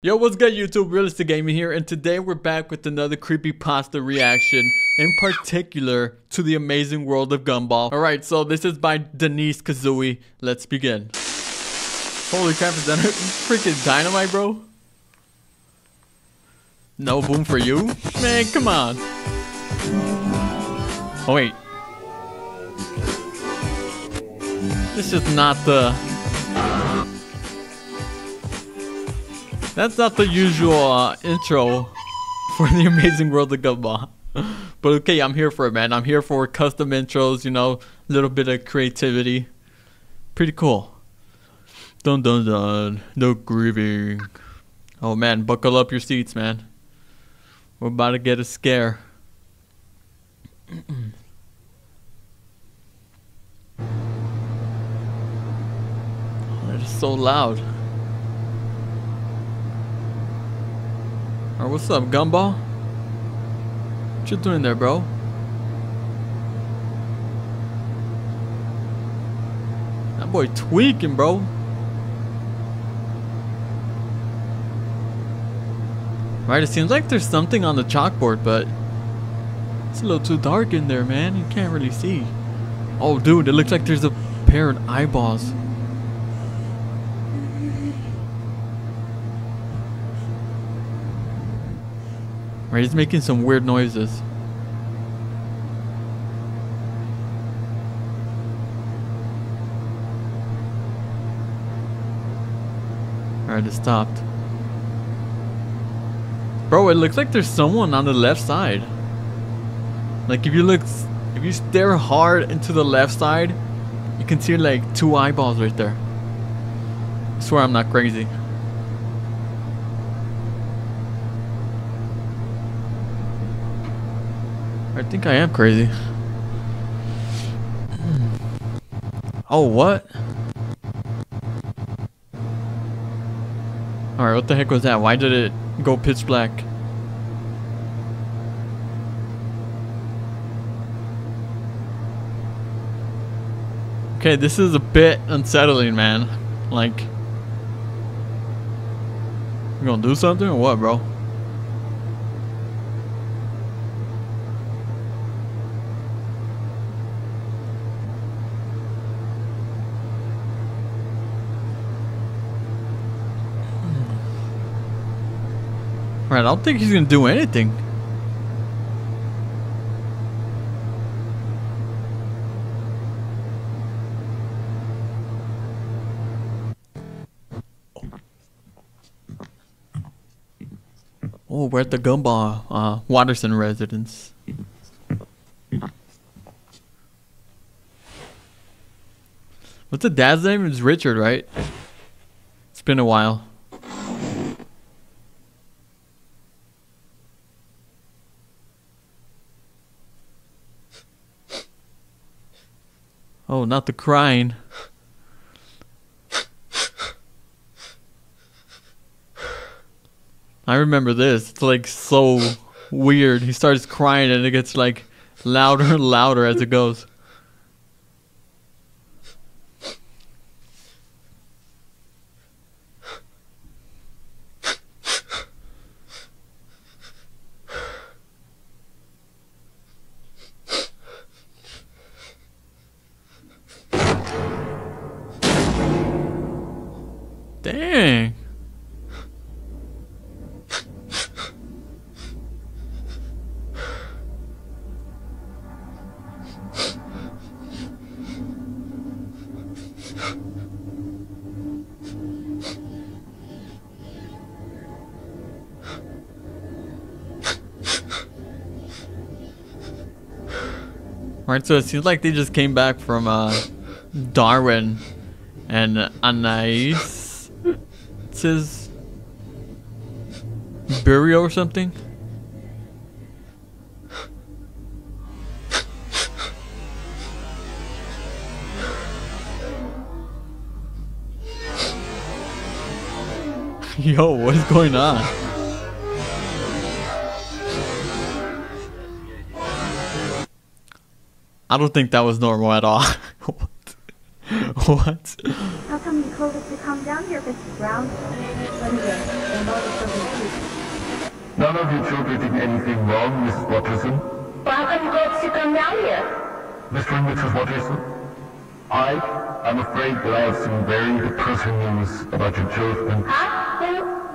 Yo, what's good YouTube? Realistic Gaming here, and today we're back with another creepy pasta reaction, in particular to the amazing world of Gumball. Alright, so this is by Denise Kazooie. Let's begin. Holy crap, is that freaking dynamite, bro? No boom for you? Man, come on. Oh, wait. This is not the That's not the usual uh, intro for the amazing world of Gumball. but okay, I'm here for it, man. I'm here for custom intros, you know, a little bit of creativity. Pretty cool. Dun dun dun. No grieving. Oh man, buckle up your seats, man. We're about to get a scare. oh, it's so loud. Alright, what's up, Gumball? What you doing there, bro? That boy tweaking, bro. Right, it seems like there's something on the chalkboard, but it's a little too dark in there, man. You can't really see. Oh, dude, it looks like there's a pair of eyeballs. Right, he's making some weird noises. Alright, it stopped. Bro, it looks like there's someone on the left side. Like if you look, if you stare hard into the left side, you can see like two eyeballs right there. I swear I'm not crazy. I think I am crazy. Oh, what? Alright, what the heck was that? Why did it go pitch black? Okay, this is a bit unsettling, man. Like, you gonna do something or what, bro? I don't think he's gonna do anything. Oh, we're at the Gumball uh, Watterson residence. What's the dad's name? It's Richard, right? It's been a while. Oh, not the crying. I remember this. It's like so weird. He starts crying and it gets like louder and louder as it goes. Right, so it seems like they just came back from uh, Darwin and Anais burial or something? Yo, what is going on? I don't think that was normal at all. what? what? How come you told us to come down here, Mrs. Brown. But anyway, the mother doesn't teach. None of your children did anything wrong, Mrs. Watterson. Well, how come you told us to come down here? Mr. and Mrs. Watterson, I am afraid that I have some very depressing news about your children. Huh?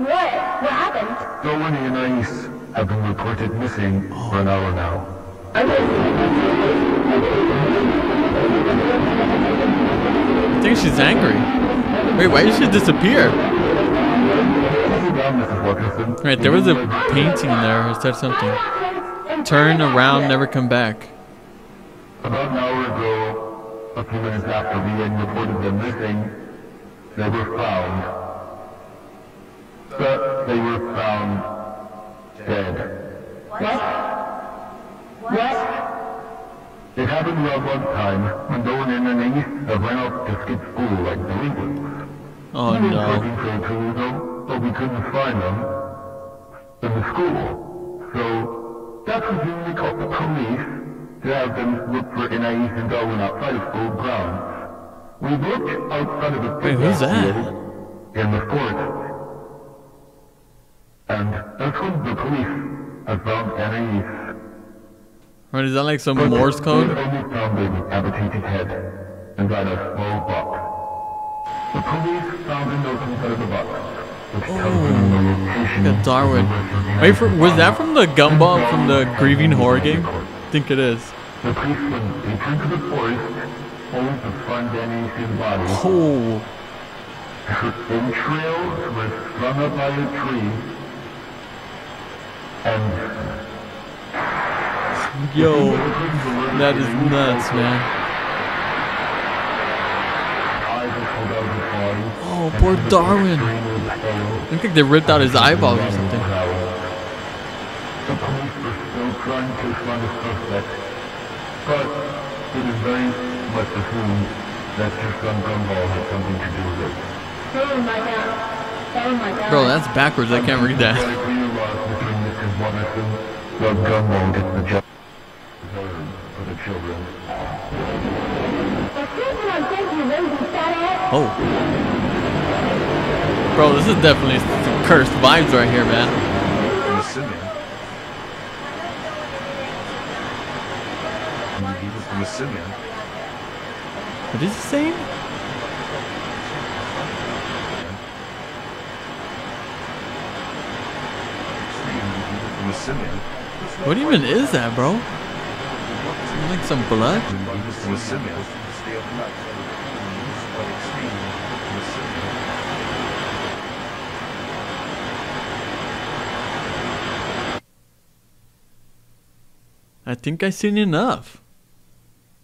Then what? What happened? Darwin and Anais have been reported missing for an hour now. I think she's angry. Wait, why did she disappear? Calm down, Mrs. Watterson. Right, there was a painting there. It said something. Turn around, never come back. About an hour ago, a few minutes after we had reported them missing, they were found. But they were found dead. What? What? It happened around lunchtime when Darwin and Anais uh, ran off to skip school like delinquents. Oh we were no. searching for a Toledo, but we couldn't find them in the school. So that's when we called the police to have them look for Anais and Darwin outside of school grounds. We looked outside of the Wait, who's football that? in the forest. And that's when the police have found Anais. Right, is that like some But Morse code? Oh, only found a decapitated head inside a small box. The police found a note inside the box, which tells them the location Look at Darwin. of the missing Wait, for, was that from the gumball from the grieving horror game? I think it is. The police went deeper into the forest, only to find body. Oh, Her entrails were strung up by a tree, yo, that is nuts, man. eyes were pulled out of the body. Oh, poor Darwin. I think they ripped out his eyeballs or something. The police were still trying to find a suspect, but it is very much assumed that your son Gumball had something to do with it. Oh. Oh. Bro, that's backwards. I can't read that. Like we lost between Mrs. Gumball gets the job for the children. Excuse me, I'm thinking you lazy fat ass. Oh. Bro, this is definitely some cursed vibes right here, man. from a simian. He was from a simian. What is he saying? From a simian. What even is that, bro? Like some blood? He was from a simian. From a simian. I think I've seen enough.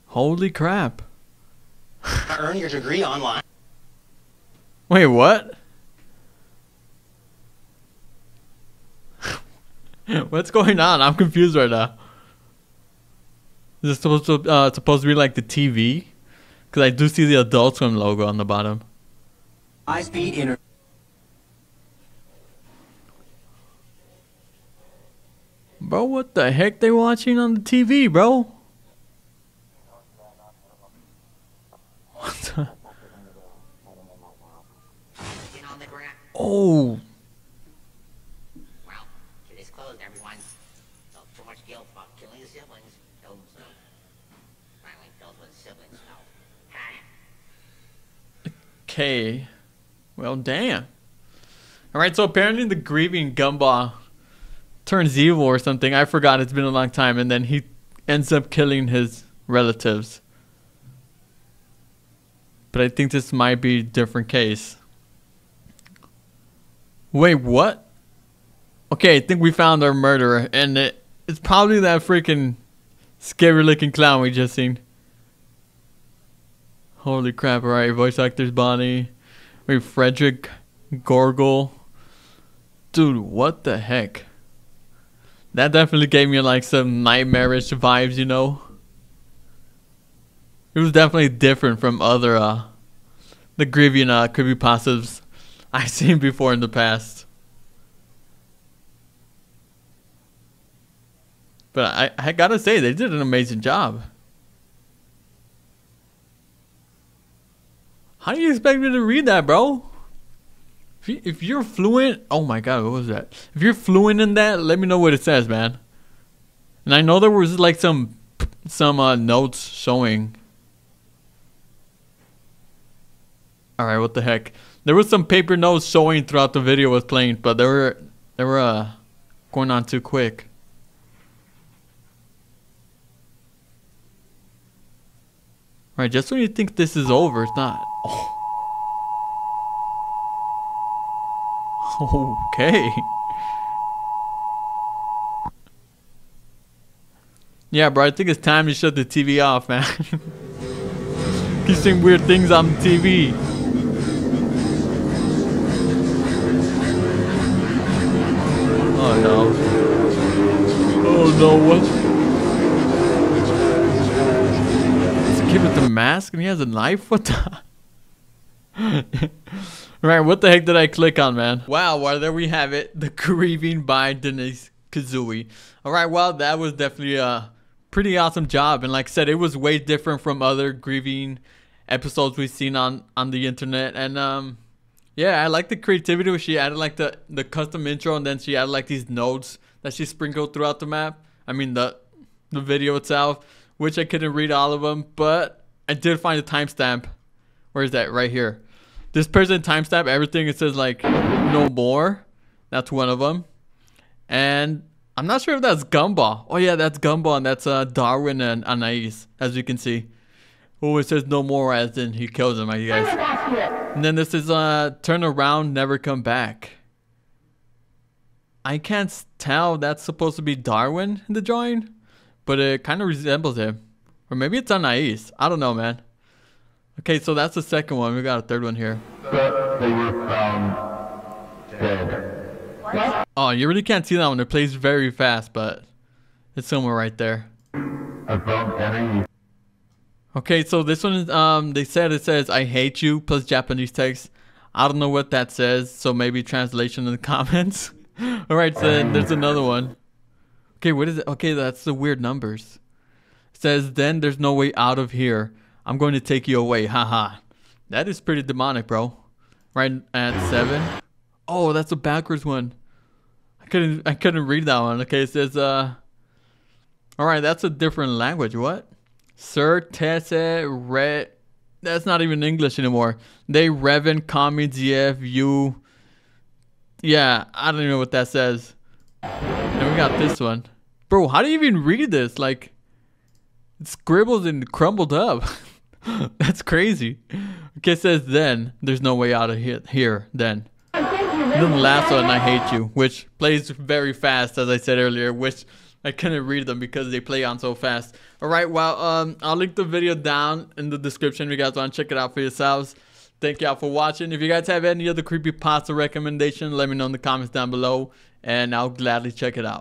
Holy crap. earn your degree online. Wait, what? What's going on? I'm confused right now. Is this supposed to uh, supposed to be like the TV? Because I do see the Adult Swim logo on the bottom. High speed internet. Bro, what the heck they watching on the TV, bro? What the? Get on the ground. Oh, Well, it is closed, everyone. So too much guilt about killing the siblings. Uh, finally, the siblings. Okay. Well, damn. All right, so apparently the grieving Gumball turns evil or something. I forgot. It's been a long time, and then he ends up killing his relatives. But I think this might be a different case. Wait, what? Okay, I think we found our murderer, and it, it's probably that freaking scary-looking clown we just seen. Holy crap! All right, voice actors Bonnie. Wait, Frederick Gorgle. Dude, what the heck? That definitely gave me like some nightmarish vibes, you know. It was definitely different from other uh the Grieving uh creepypastas I've seen before in the past. But I, I gotta say they did an amazing job. How do you expect me to read that, bro? If, you, if you're fluent, oh my god, what was that? If you're fluent in that, let me know what it says, man. And I know there was like some some uh, notes showing. All right, what the heck? There was some paper notes showing throughout the video was playing, but they were they were uh, going on too quick. Right, just when you think this is over, it's not. Oh. Okay. Yeah, bro, I think it's time to shut the TV off, man. Keep saying weird things on the TV. Oh no. Oh no, what? Mask and he has a knife? What the? right, what the heck did I click on, man? Wow, well, there we have it. The Grieving by Denise Kazooie. Alright, well, that was definitely a pretty awesome job. And like I said, it was way different from other Grieving episodes we've seen on, on the internet. And um, yeah, I like the creativity where she added like the, the custom intro and then she added like these notes that she sprinkled throughout the map. I mean, the, the video itself, which I couldn't read all of them, but I did find a timestamp. Where is that? Right here. This person timestamp everything. It says like no more. That's one of them. And I'm not sure if that's Gumball. Oh yeah, that's Gumball and that's uh, Darwin and Anais, as you can see. Oh, it says no more as in he kills him, I guess. And then this is uh turn around, never come back. I can't tell that's supposed to be Darwin in the drawing, but it kind of resembles him. Or maybe it's Anais. I don't know, man. Okay, so that's the second one. We got a third one here. But they were found dead. Oh, you really can't see that one. It plays very fast, but it's somewhere right there. Okay, so this one is um they said it says I hate you plus Japanese text. I don't know what that says, so maybe translation in the comments. Alright, so then there's another one. Okay, what is it? Okay, that's the weird numbers. Says then there's no way out of here. I'm going to take you away. Haha. That is pretty demonic, bro. Right at seven. Oh, that's a backwards one. I couldn't I couldn't read that one. Okay, it says uh Alright, that's a different language. What? Sir Tese Re that's not even English anymore. They Revan Kami Ziev you Yeah, I don't even know what that says. And we got this one. Bro, how do you even read this? Like scribbled and crumbled up. That's crazy. Okay, says then there's no way out of here. Here then. Then the last one, I hate you, which plays very fast, as I said earlier, which I couldn't read them because they play on so fast. All right, well, um, I'll link the video down in the description. If you guys want to check it out for yourselves. Thank y'all for watching. If you guys have any other creepy pasta recommendation, let me know in the comments down below, and I'll gladly check it out.